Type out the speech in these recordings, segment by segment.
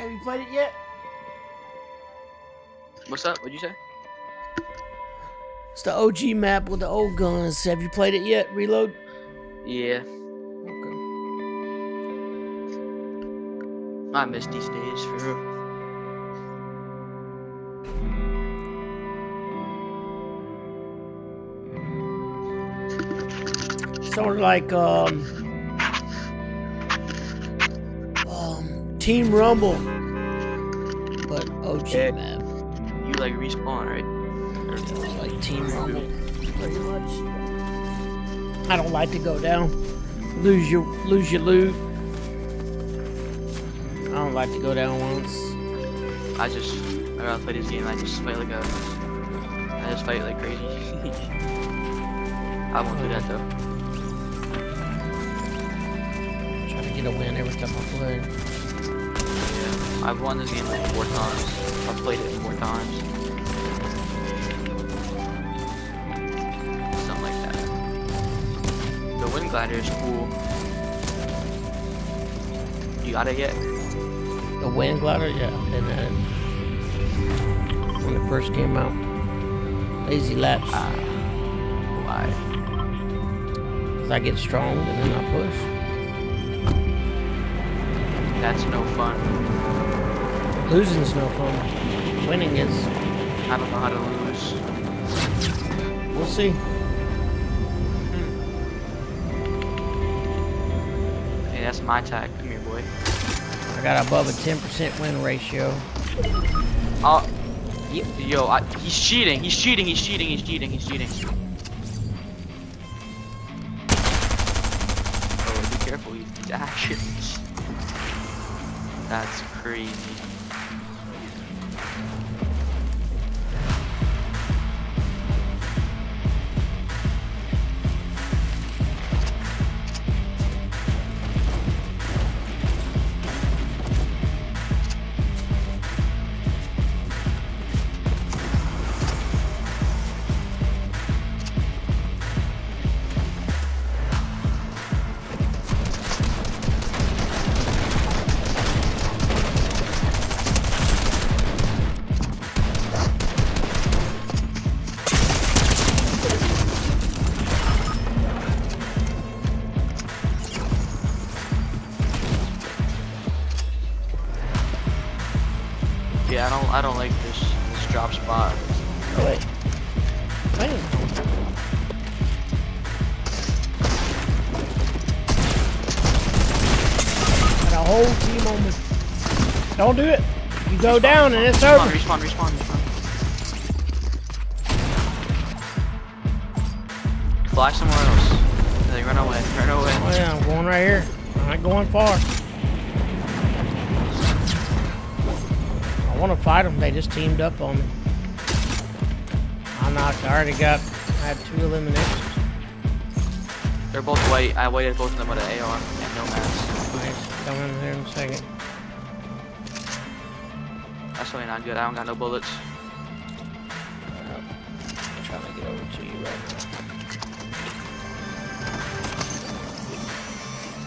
Have you played it yet? What's up? What'd you say? It's the OG map with the old guns. Have you played it yet? Reload. Yeah, Okay. I miss these days for real. Sort of like um, Team Rumble, but OG Yeah. map. You like respawn, right? It's like Team Rumble, pretty much. I don't like to go down, lose your lose your loot. I don't like to go down once. I just, I gotta play this game. I just fight like a, I just fight like crazy. I won't do that though. Try to get a win every time I play. I've won this game like four times. I've played it four times. Something like that. The Wind Glider is cool. You got it yet? The Wind Glider, yeah, and then when it first came out, Lazy Laps. Ah, why? Cause I get strong and then I push. That's no fun. Losing's no fun. Winning is. I don't know how to lose. We'll see. Hmm. Hey, that's my tag. Come here, boy. I got above a 10% win ratio. Oh, y- yo, I, he's cheating. He's cheating. He's cheating. He's cheating. He's cheating. Oh, be careful. He's actions. That's crazy. Go down and it's Respawn, over. respawn, respawn, respawn. Fly somewhere else. They run away. Run away. Oh yeah, I'm going right here. I'm not going far. I want to fight them. They just teamed up on me. I knocked. I already got. I had two eliminations. They're both white. I waited both of them with an AR and no mask. Nice. Come in here in a second. That's really not good. I don't got no bullets. I'm trying to get over to you right now.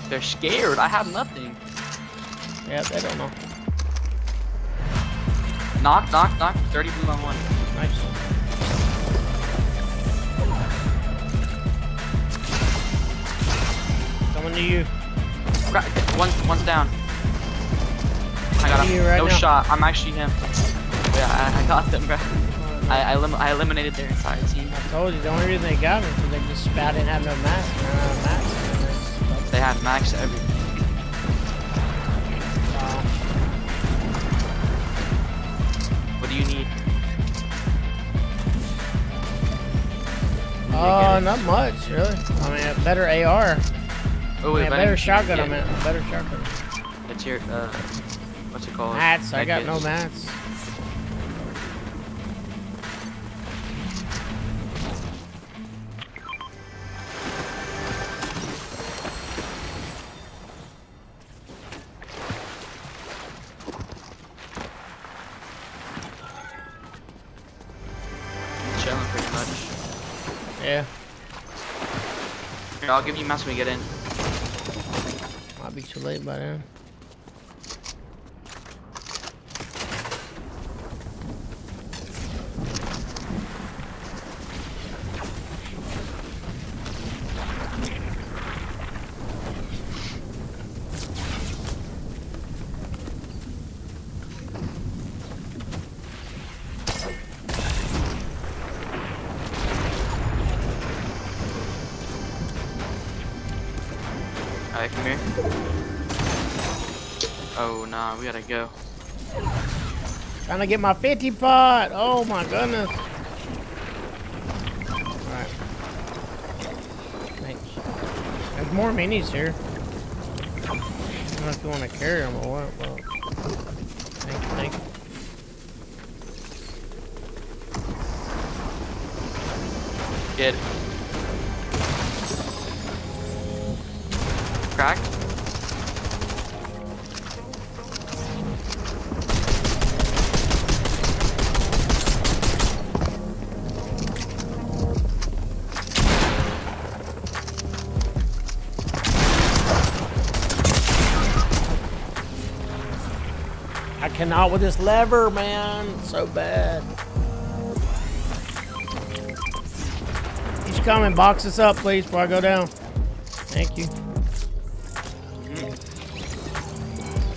They're scared. I have nothing. Yeah, they don't know. Knock, knock, knock. 30 blue on one. Nice. Coming to you. One, one's down. Got him. right no now. shot. I'm actually him. Yeah, I, I got them, bro. I, I, elim I eliminated their entire team. I told you, the only reason they got me is because they just spat didn't have no mask. Ran out. They have max everything. What do you need? Oh, not much, really. I mean, a better AR. Oh, I mean, a better shotgun, I meant. A better shotgun. It's your, uh, what's it called? Mats, I got no mats. Chilling pretty much. Yeah, Here, I'll give you mats when we get in. might be too late by then. Alright, come here. Oh, nah, we gotta go. Trying to get my 50 pot. Oh my goodness. Alright. Thanks. There's more minis here. I don't know if you want to carry them or what. Well, thank you, thank you. Get it. Crack? I cannot with this lever, man. So bad. Come and box this up, please, before I go down. Thank you.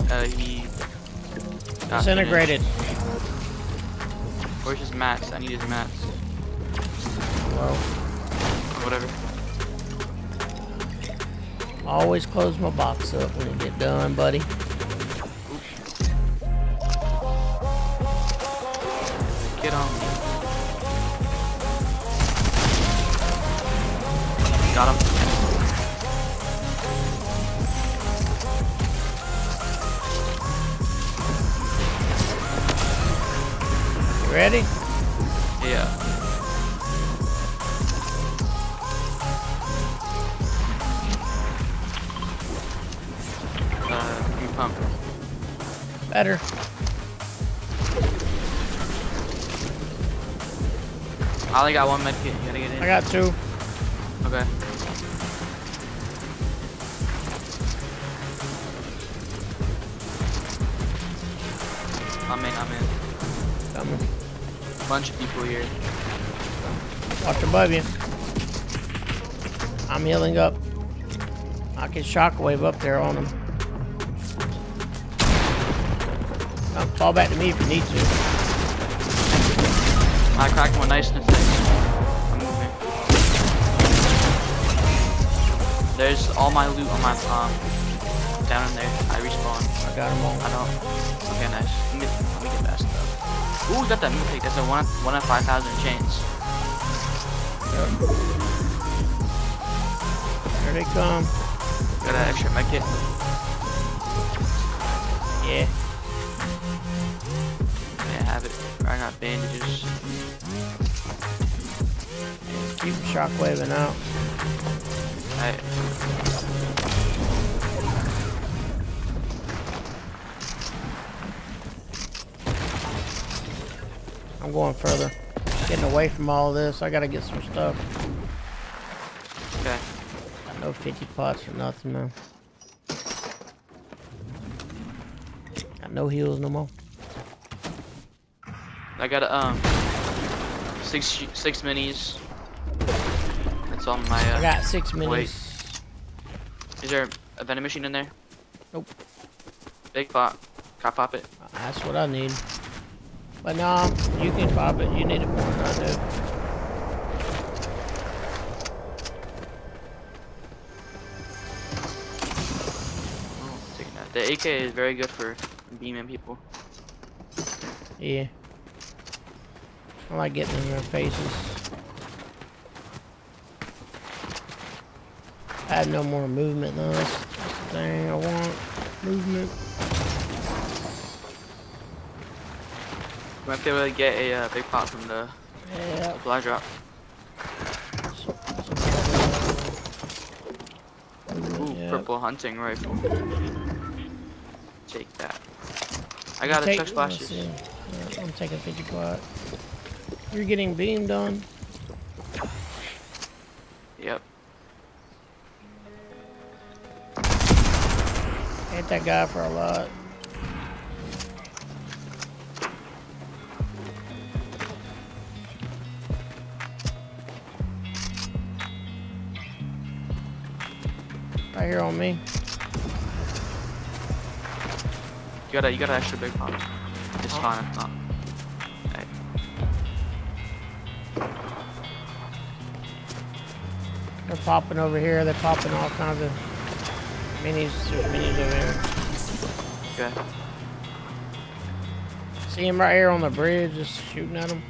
Uh, he... got Disintegrated. finished. Where's his mats? I need his mats. Well, Whatever. always close my box up when it get done, buddy. Get on me. Got him. Ready? Yeah. Uh, you pump. Better. I only got one med kit. You gotta get in. I got two. Okay. I'm in, I'm in. Coming. Bunch of people here. Watch above you. I'm healing up. I can shockwave up there on them. Come, fall back to me if you need to. I cracked one nice and thick. I'm moving. There's all my loot on my um down in there. I respawn. I got them all. I don't. Okay, nice. Let me, let me get that stuff. Ooh, we got that mythic. That's a one one in five thousand chains. Here they come. Got an extra med kit. Yeah. Yeah, have it. I got bandages. Keep shockwaving out. Alright. I'm going further. Getting away from all this. I gotta get some stuff. Okay. Got no 50 pots or nothing, man. Got no heals no more. I got um six six minis. That's on my. Uh, I got six minis. wait. Is there a vending machine in there? Nope. Big pot. Can I pop it? That's what I need. But no, you can pop it. You need it more than I do. Oh. The AK is very good for beaming people. Yeah. I like getting in their faces. I have no more movement though. That's the thing I want. Movement. Might be able to get a uh, big part from the Yeah. supply drop. Ooh, yeah. purple hunting rifle. Take that. I got a Take- splashes. Yeah, I'm taking 50 pot. You're getting beamed on. Yep. Hit that guy for a lot. Here on me. You got a you got an extra big pot. It's Oh. fine if not. Hey. They're popping over here. They're popping all kinds of Minis, there's minis over here. Okay. See him right here on the bridge, just shooting at him.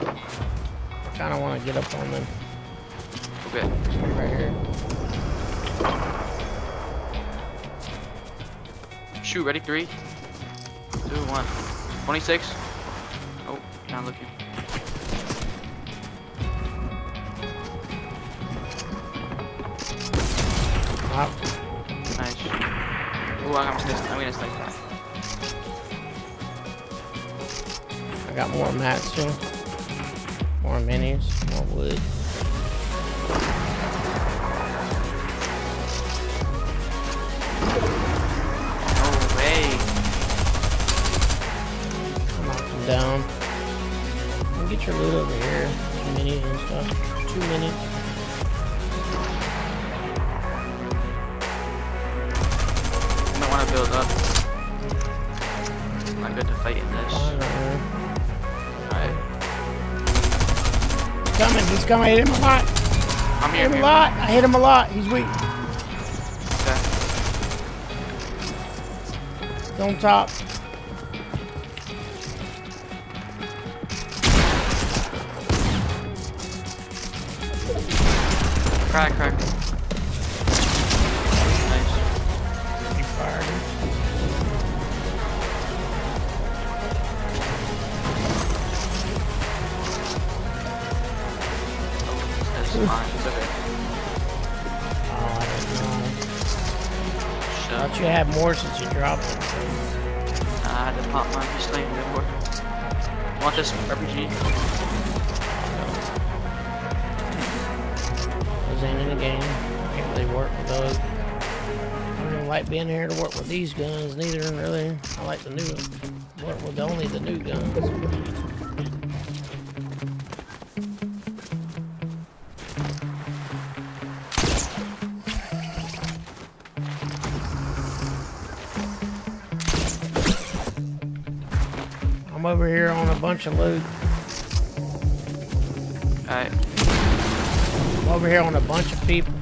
I kind of want to get up on them. Okay. Shoot, ready? Three, two, one. 26. Oh, not looking. Wow. Nice. Ooh, I'm gonna. I'm gonna snipe that. I got more mats too. More minis, more wood. Down. And get your loot over here. Some minis and stuff. Two minis. I might want to build up. Not good to fight in this. Alright. Coming, he's coming. I hit him a lot. I'm here. Hit him I'm a lot. I hit him a lot. He's weak. Okay. He's on top. Crack, crack. Nice. He fired. Oh, that's fine. It's okay. Oh, I don't know. Thought you had more since you dropped it. Nah, I had to pop mine. Just laying for. Want this RPG? Ain't in the game. Can't really work with those. I don't even like being here to work with these guns neither, really. I like the new work with only the new guns. I'm over here on a bunch of loot. Alright. I'm over here on a bunch of people.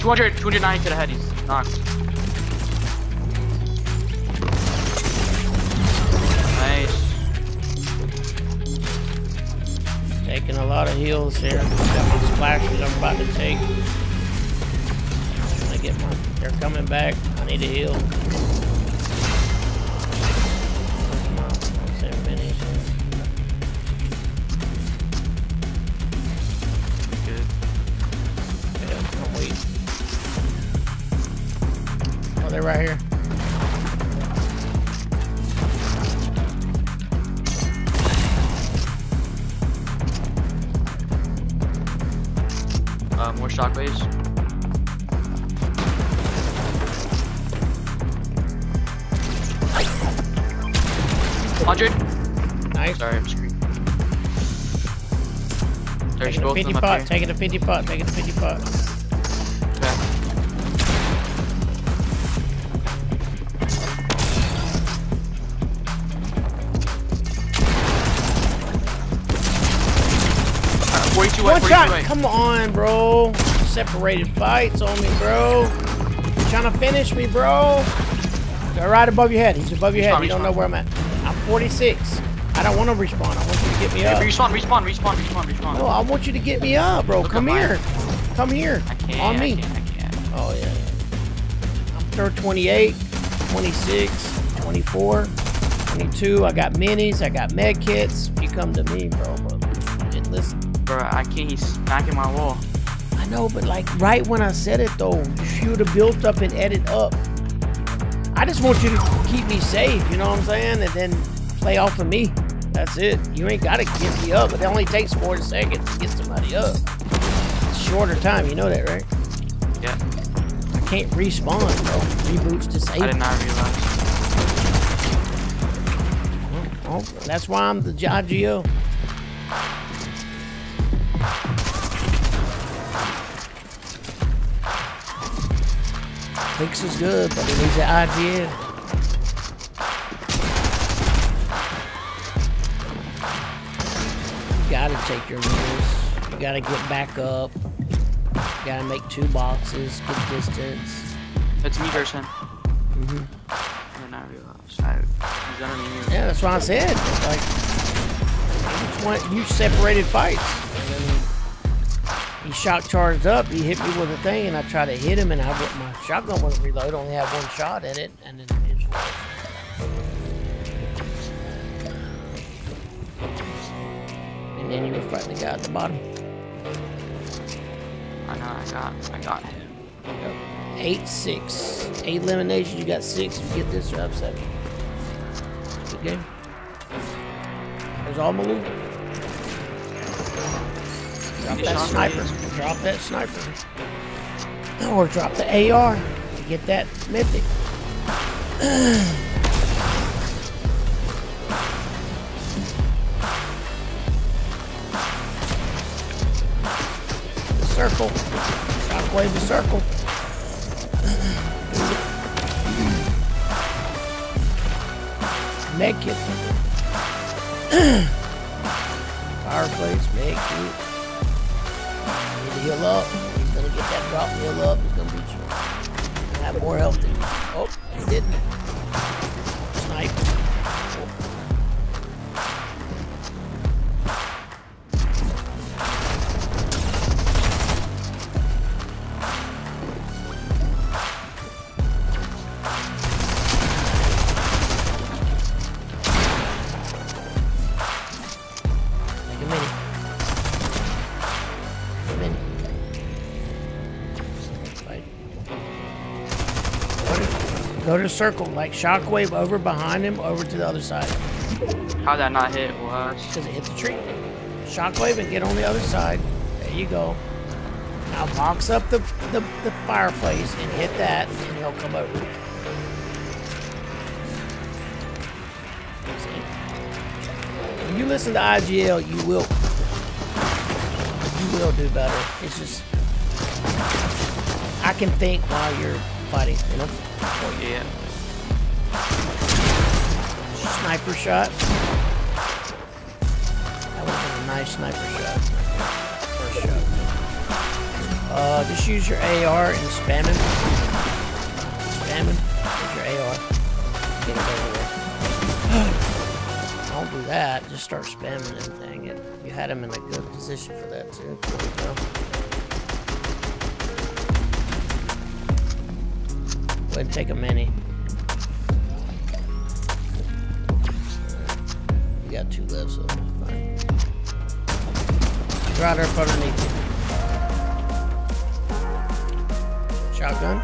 200, 290 to the head. He's knocked. Nice. Taking a lot of heals here. Got my splashes I'm about to take. Trying to get my. They're coming back. I need a heal. They're right here. Uh, more shockwaves. Hundred. Nice. Sorry, I'm screwed. There's both of 50 them up pot. here. Taking a 50 pot. Taking a 50 pot. 42 One shot. away. Come on, bro. Separated fights on me, bro. You trying to finish me, bro? They're right above your head. He's above your head. Respawn, You don't know where I'm at. I'm 46. I don't want to respawn. I want you to get me Hey, up. respawn, respawn, respawn, respawn, respawn. No, I want you to get me up, bro. Look Come mine. here. Come here. I can't. On I me. can't, I can't. Oh, yeah. I'm third 28, 26, 24, 22. I got minis. I got med kits. You come to me, bro. bro. And listen. Bro, I can't. He's smacking my wall. I know, but like right when I said it though, you would have built up and edited up. I just want you to keep me safe, you know what I'm saying? And then play off of me. That's it. You ain't gotta get me up. It only takes four seconds to get somebody up. It's shorter time, you know that, right? Yeah, I can't respawn, bro. Reboots disabled. I did not realize. Oh, that's why I'm the IGL. Hicks is good, but he needs an IGL. You gotta take your moves. You gotta get back up. You Gotta make two boxes, good distance. That's me versus him. hmm And I realized I, he's underneath me. Yeah, that's what I said. Like, you separated fights. He shock charged up. He hit me with a thing, and I tried to hit him, and I got my shotgun wasn't reloaded. Only had one shot in it, and then. And then you were fighting the guy at the bottom. I know, I got, I got him. Eight, six. Eight eliminations, you got six. If you get this, you have seven. Good game. There's all Malou. Drop that sniper. Drop that sniper. Or drop the AR to get that mythic. the circle. Shockwave the circle. Make it. Fireplace, make it. Heal up. He's gonna get that drop heal up. He's gonna beat you. Have more health than you. Oh, he didn't. Snipe. Go to circle, like shockwave over behind him, over to the other side. How'd that not hit? Because it hit the tree. Shockwave and get on the other side. There you go. Now box up the, the, the fireplace and hit that, and he'll come over. See? When you listen to IGL, you will you will do better. It's just I can think while you're fighting, you know? Oh, yeah. Sniper shot. That was a nice sniper shot. First shot. Uh, just use your AR and spam him. Spam him your AR. Get it over. Don't do that. Just start spamming everything. It, you had him in a good position for that too. We take a mini. You got two left, so fine. Right up underneath you. Shotgun.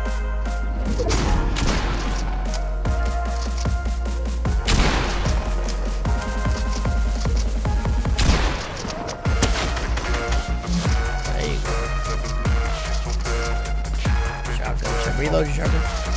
Reload your shotgun.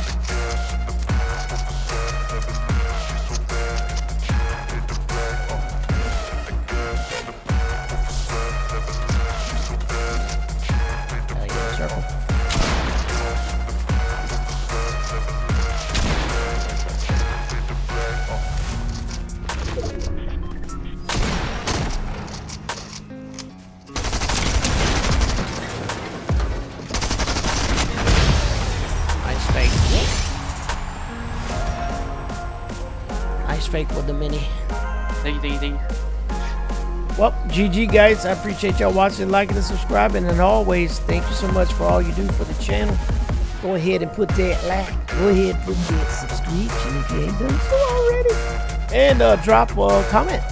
GG guys, I appreciate y'all watching, liking, and subscribing. And always, thank you so much for all you do for the channel. Go ahead and put that like. Go ahead and put that subscription if you ain't done so already. And uh, drop a comment.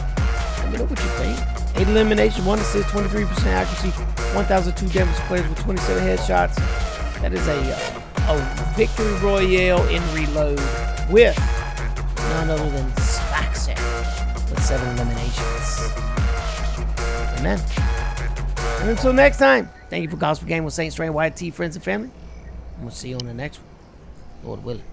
Let me know what you think. 8 elimination, 1 assist, 23% accuracy, 1,002 damage players with 27 headshots. That is a, uh, a victory royale in reload with none other than Svaxey with 7 eliminations. Amen. And until next time, thank you for Gospel Game with SaintStrain YT, friends and family. And we'll see you on the next one. Lord willing.